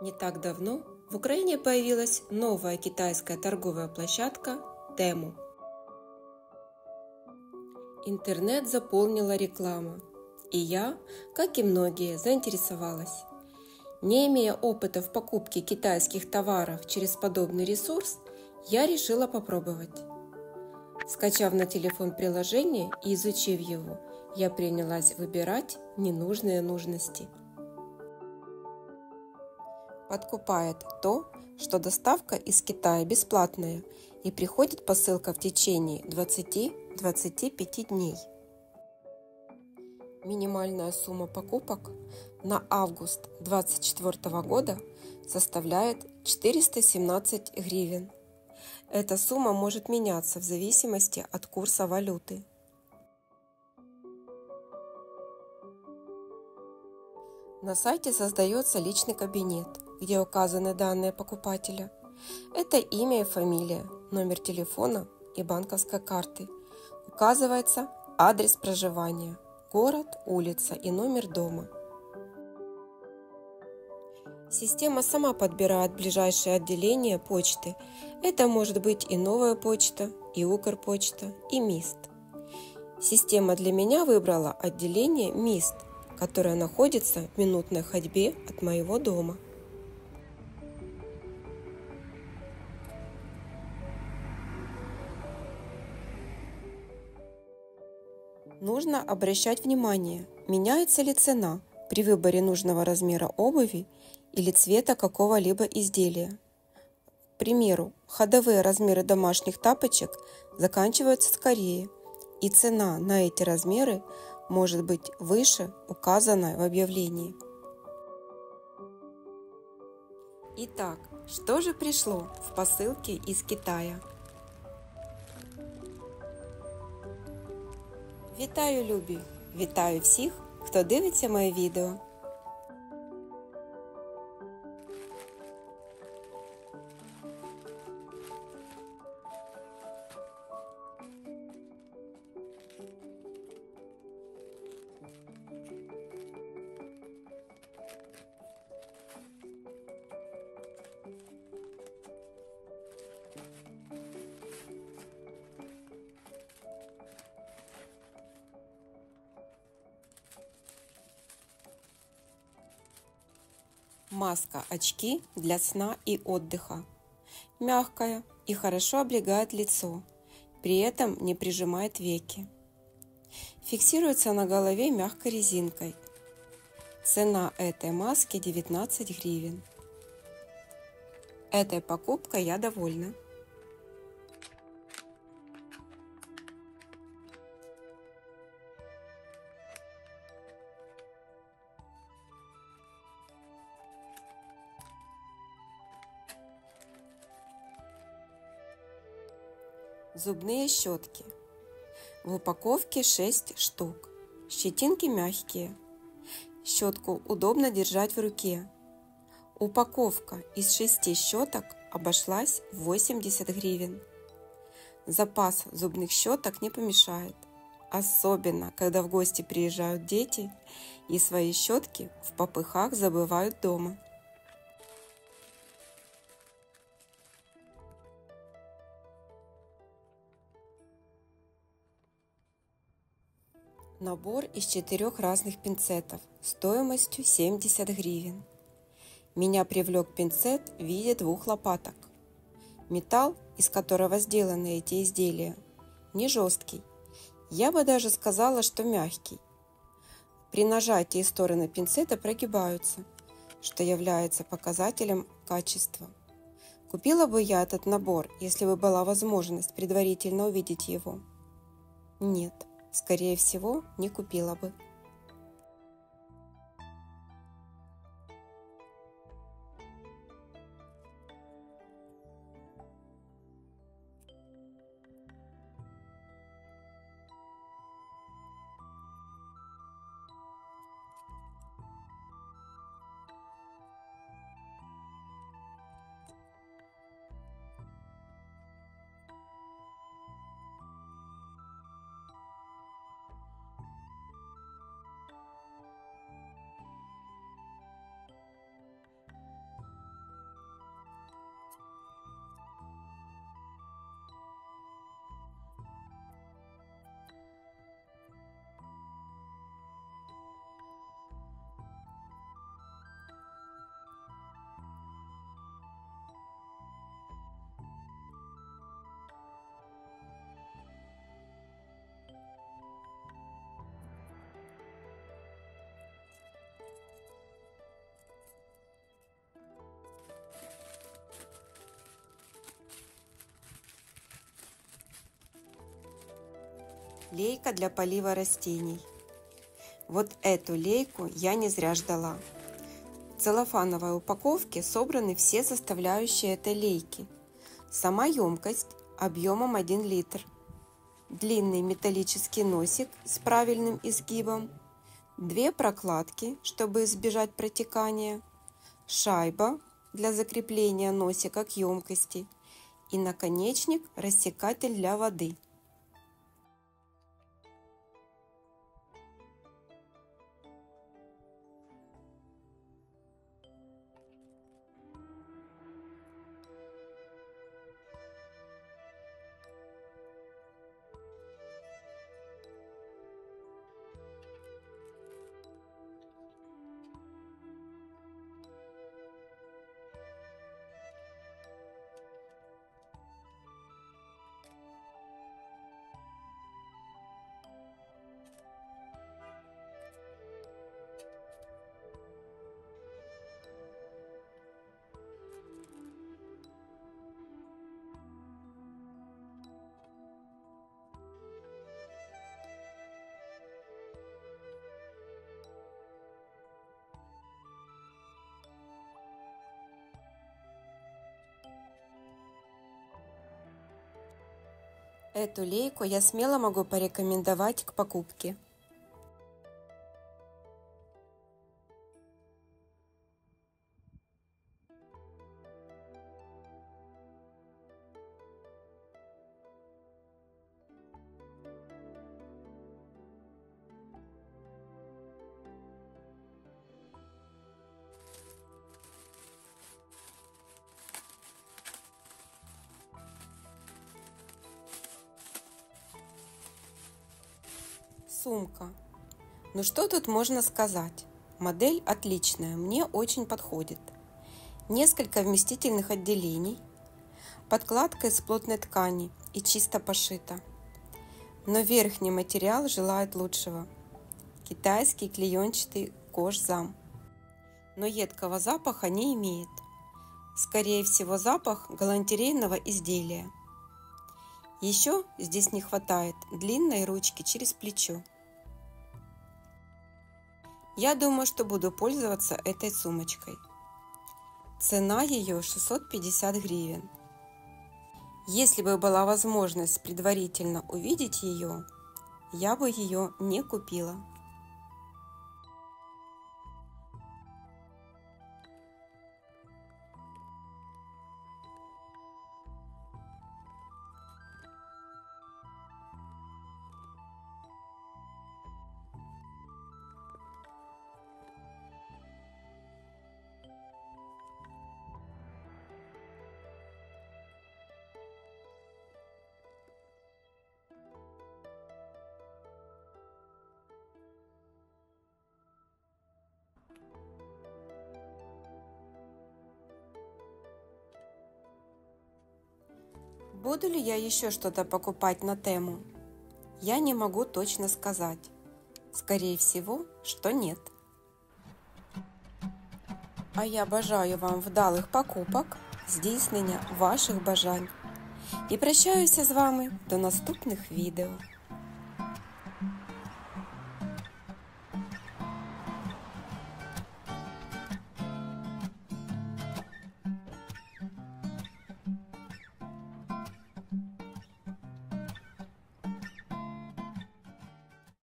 Не так давно в Украине появилась новая китайская торговая площадка Тему. Интернет заполнила реклама, и я, как и многие, заинтересовалась. Не имея опыта в покупке китайских товаров через подобный ресурс, я решила попробовать. Скачав на телефон приложение и изучив его, я принялась выбирать ненужные нужности – подкупает то, что доставка из Китая бесплатная и приходит посылка в течение 20-25 дней. Минимальная сумма покупок на август 2024 года составляет 417 гривен. Эта сумма может меняться в зависимости от курса валюты. На сайте создается личный кабинет – где указаны данные покупателя. Это имя и фамилия, номер телефона и банковской карты. Указывается адрес проживания, город, улица и номер дома. Система сама подбирает ближайшее отделение почты. Это может быть и новая почта, и Укрпочта, и МИСТ. Система для меня выбрала отделение МИСТ, которое находится в минутной ходьбе от моего дома. Нужно обращать внимание, меняется ли цена при выборе нужного размера обуви или цвета какого-либо изделия. К примеру, ходовые размеры домашних тапочек заканчиваются скорее, и цена на эти размеры может быть выше указанной в объявлении. Итак, что же пришло в посылке из Китая? Вітаю, любі! Вітаю всіх, хто дивиться моє відео. Маска-очки для сна и отдыха. Мягкая и хорошо облегает лицо, при этом не прижимает веки. Фиксируется на голове мягкой резинкой. Цена этой маски 19 гривен. Этой покупкой я довольна. Зубные щетки. В упаковке 6 штук. Щетинки мягкие. Щетку удобно держать в руке. Упаковка из 6 щеток обошлась в 80 гривен. Запас зубных щеток не помешает. Особенно, когда в гости приезжают дети и свои щетки в попыхах забывают дома. Набор из четырех разных пинцетов стоимостью 70 гривен. Меня привлек пинцет в виде двух лопаток. Металл, из которого сделаны эти изделия, не жесткий. Я бы даже сказала, что мягкий. При нажатии стороны пинцета прогибаются, что является показателем качества. Купила бы я этот набор, если бы была возможность предварительно увидеть его? Нет скорее всего, не купила бы. Лейка для полива растений. Вот эту лейку я не зря ждала. В целлофановой упаковке собраны все составляющие этой лейки. Сама емкость объемом 1 литр. Длинный металлический носик с правильным изгибом. Две прокладки, чтобы избежать протекания. Шайба для закрепления носика к емкости. И наконечник рассекатель для воды. Эту лейку я смело могу порекомендовать к покупке. Сумка. Ну что тут можно сказать? Модель отличная, мне очень подходит. Несколько вместительных отделений, подкладка из плотной ткани и чисто пошита. Но верхний материал желает лучшего. Китайский клеенчатый кожзам. Но едкого запаха не имеет. Скорее всего запах галантерейного изделия – еще здесь не хватает длинной ручки через плечо. Я думаю, что буду пользоваться этой сумочкой. Цена ее 650 гривен. Если бы была возможность предварительно увидеть ее, я бы ее не купила. Буду ли я еще что-то покупать на тему? Я не могу точно сказать. Скорее всего, що нет. А я бажаю вам вдалих покупок, здійснення ваших бажань. І прощаюся з вами до наступних відео.